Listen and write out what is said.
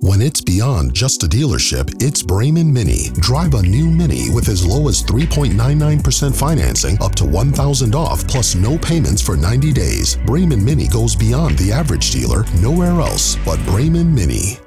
When it's beyond just a dealership, it's Braman Mini. Drive a new Mini with as low as 3.99% financing up to 1000 off plus no payments for 90 days. Braman Mini goes beyond the average dealer, nowhere else but Braman Mini.